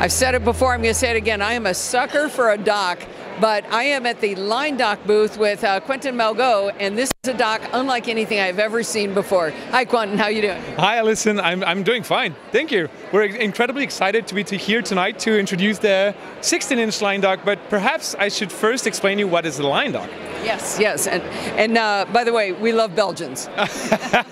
I've said it before, I'm going to say it again. I am a sucker for a dock, but I am at the Line Dock booth with uh, Quentin Malgaud, and this is a dock unlike anything I've ever seen before. Hi, Quentin. How you doing? Hi, Allison. I'm, I'm doing fine. Thank you. We're incredibly excited to be to here tonight to introduce the 16-inch Line Dock, but perhaps I should first explain you what is the Line Dock. Yes, yes, and and uh, by the way, we love Belgians.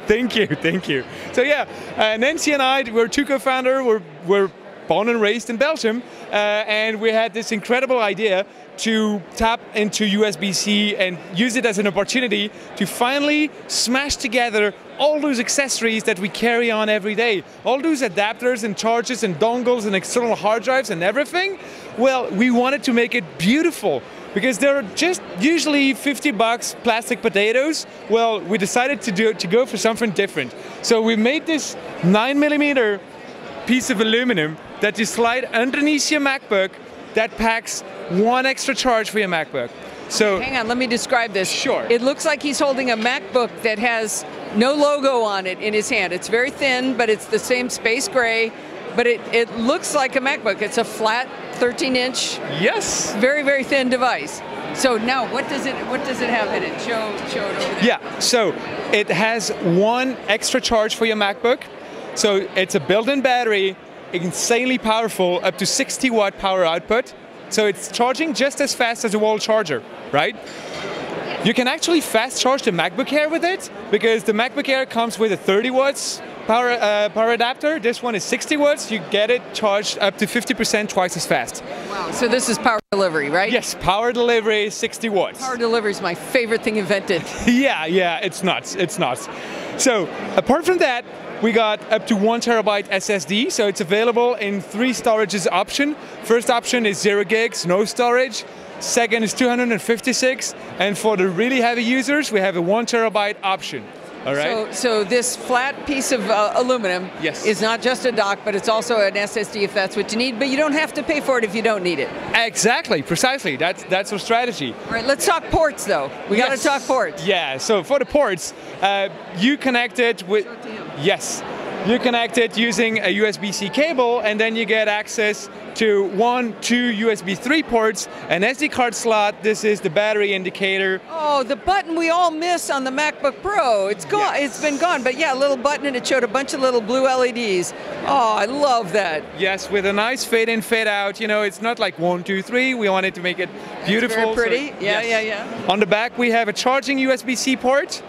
thank you, thank you. So yeah, uh, Nancy and I, we're two co-founder. We're we're born and raised in Belgium, uh, and we had this incredible idea to tap into USB-C and use it as an opportunity to finally smash together all those accessories that we carry on every day. All those adapters and chargers and dongles and external hard drives and everything. Well, we wanted to make it beautiful because they're just usually 50 bucks plastic potatoes. Well, we decided to do to go for something different. So we made this nine millimeter piece of aluminum that you slide underneath your MacBook that packs one extra charge for your MacBook. So hang on, let me describe this. Sure. It looks like he's holding a MacBook that has no logo on it in his hand. It's very thin, but it's the same space gray. But it, it looks like a MacBook. It's a flat 13 inch. Yes. Very, very thin device. So now what does it what does it have in it? Show show it over there. Yeah. So it has one extra charge for your MacBook. So it's a built-in battery, insanely powerful, up to 60 watt power output. So it's charging just as fast as a wall charger, right? You can actually fast charge the MacBook Air with it because the MacBook Air comes with a 30 watts power, uh, power adapter. This one is 60 watts. You get it charged up to 50% twice as fast. Wow, so this is power delivery, right? Yes, power delivery, 60 watts. Power delivery is my favorite thing invented. yeah, yeah, it's nuts, it's nuts. So apart from that, we got up to one terabyte SSD, so it's available in three storages option. First option is zero gigs, no storage. Second is 256, and for the really heavy users, we have a one terabyte option. All right. So, so this flat piece of uh, aluminum yes. is not just a dock, but it's also an SSD if that's what you need. But you don't have to pay for it if you don't need it. Exactly, precisely. That's that's our strategy. All right. Let's talk ports, though. We yes. got to talk ports. Yeah. So for the ports, uh, you connect it with. Yes. You connect it using a USB-C cable and then you get access to one, two USB 3 ports, an SD card slot, this is the battery indicator. Oh, the button we all miss on the MacBook Pro. It's gone, yes. it's been gone, but yeah, a little button and it showed a bunch of little blue LEDs. Oh, I love that. Yes, with a nice fade in, fade out, you know, it's not like one, two, three, we wanted to make it beautiful. It's very pretty, so, yeah, yes. yeah, yeah. On the back we have a charging USB-C port,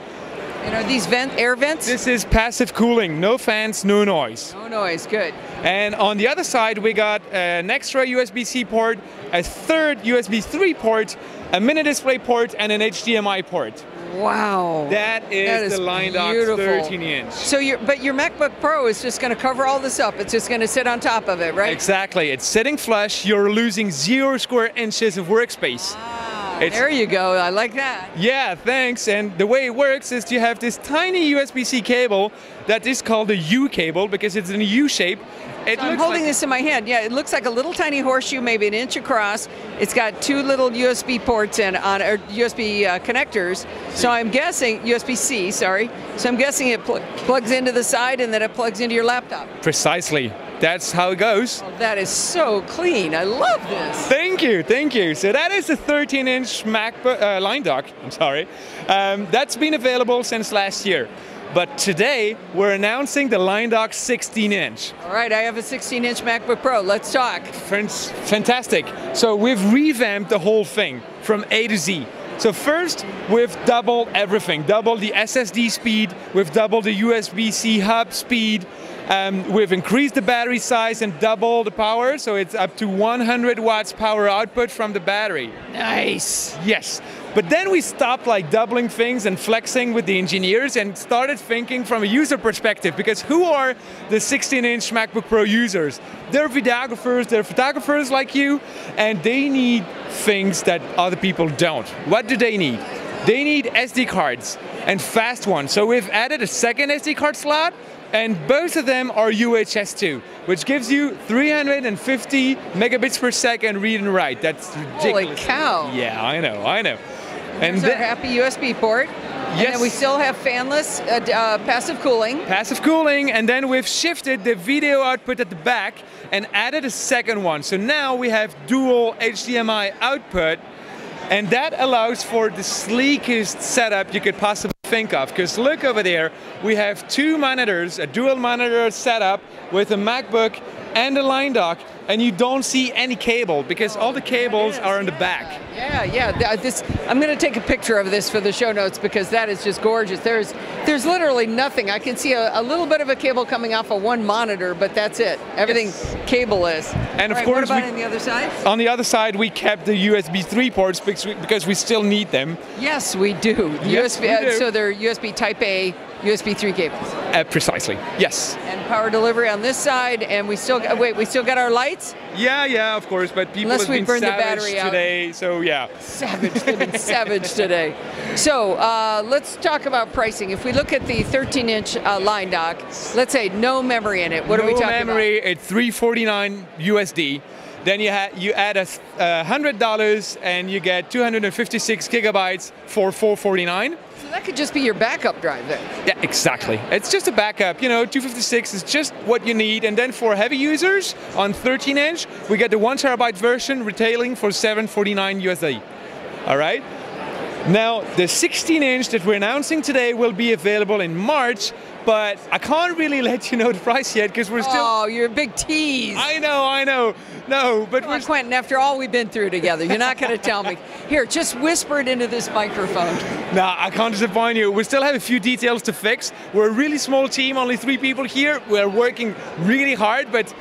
and are these vent air vents? This is passive cooling, no fans, no noise. No noise, good. And on the other side, we got an extra USB-C port, a third USB 3 port, a mini display port, and an HDMI port. Wow. That is, that is the Line Dock 13 inch. So your but your MacBook Pro is just going to cover all this up. It's just going to sit on top of it, right? Exactly. It's sitting flush. You're losing zero square inches of workspace. It's, there you go. I like that. Yeah, thanks. And the way it works is you have this tiny USB-C cable that is called a U cable because it's in a U shape. So I'm holding like this in my hand. Yeah, it looks like a little tiny horseshoe, maybe an inch across. It's got two little USB ports in on or USB uh, connectors. So I'm guessing USB-C. Sorry. So I'm guessing it pl plugs into the side and then it plugs into your laptop. Precisely that's how it goes. Oh, that is so clean. I love this. Thank you, thank you. So that is a 13-inch Mac uh, line dock. I'm sorry. Um, that's been available since last year. But today, we're announcing the Line Dock 16-inch. All right, I have a 16-inch MacBook Pro. Let's talk. Fantastic. So we've revamped the whole thing from A to Z. So first, we've doubled everything. Doubled the SSD speed, we've doubled the USB-C hub speed, um, we've increased the battery size and doubled the power, so it's up to 100 watts power output from the battery. Nice. Yes. But then we stopped like doubling things and flexing with the engineers and started thinking from a user perspective because who are the 16-inch MacBook Pro users? They're videographers, they're photographers like you, and they need things that other people don't. What do they need? They need SD cards and fast ones. So we've added a second SD card slot and both of them are UHS-2, which gives you 350 megabits per second read and write. That's ridiculous. Holy cow! Yeah, I know, I know. And There's our happy USB port. And we still have fanless uh, uh, passive cooling. passive cooling, and then we've shifted the video output at the back and added a second one. So now we have dual HDMI output, and that allows for the sleekest setup you could possibly think of. Because look over there, we have two monitors, a dual monitor setup with a MacBook and a line dock, and you don't see any cable because all the cables are in the back. Yeah, yeah. uh, This I'm going to take a picture of this for the show notes because that is just gorgeous. There's there's literally nothing. I can see a, a little bit of a cable coming off of one monitor, but that's it. Everything Yes. cableless. And of right, course we- on the other side? On the other side, we kept the USB 3 ports because we, because we still need them. Yes, we do. Yes, USB. we uh, do. so they're USB Type A, USB 3 cables, Uh, precisely. Yes. and power delivery on this side. And we still got, wait, we still got our lights. Yeah, yeah, of course. But people Unless have we been savage battery out. today, so yeah. Savage, they've been savage today. So uh, let's talk about pricing. If we look at the 13-inch uh, line dock, let's say no memory in it. What no are we talking No memory at 349 USD. Then you, you add a th- uh, hundred dollars and you get 256 gigabytes for 449. So that could just be your backup drive then. Yeah, exactly. It's just a backup. You know, 256 is just what you need. And then for heavy users on 13 inch, we get the one terabyte version retailing for 749 USD. All right. Now, the 16 inch that we're announcing today will be available in March, but I can't really let you know the price yet because we're still. Oh, you're a big tease. I know, I know. No, but Come we're on, Quentin, after all we've been through together, you're not going to tell me. Here, just whisper it into this microphone. Nah, I can't disappoint you. We still have a few details to fix. We're a really small team, only three people here. We're working really hard, but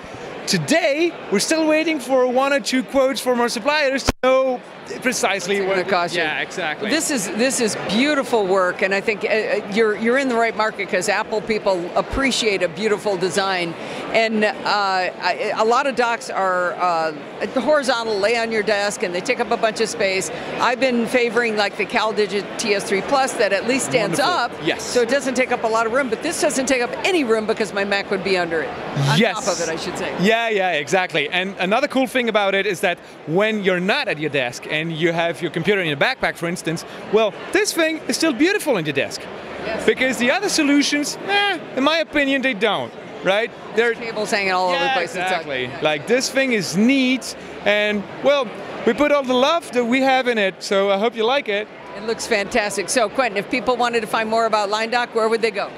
today we're still waiting for one or two quotes from our suppliers to know precisely what cost you? Yeah, exactly. This is this is beautiful work, and I think uh, uh, you're you're in the right market because Apple people appreciate a beautiful design, and uh, I- a lot of docks are uh, horizontal, lay on your desk, and they take up a bunch of space. I've been favoring like the CalDigit TS3 Plus that at least stands Wonderful. up, Yes. so it doesn't take up a lot of room. But this doesn't take up any room because my Mac would be under it, on yes. top of it, I should say. Yeah, yeah, exactly. And another cool thing about it is that when you're not at your desk and you have your computer in your backpack, for instance, well, this thing is still beautiful on your desk. Yes. Because the other solutions, eh, in my opinion, they don't. Right? They're Cables hanging all over the place. Exactly. Like this thing is neat, and well, we put all the love that we have in it. So I hope you like it. It looks fantastic. So, Quentin, if people wanted to find more about LineDock, where would they go?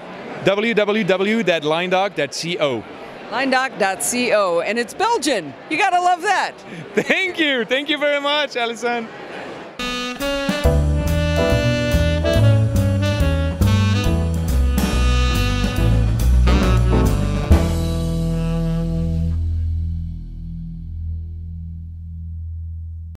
www.linedock.co linedock.co, and it's Belgian. You gotta love that. Thank you. Thank you very much, Allison.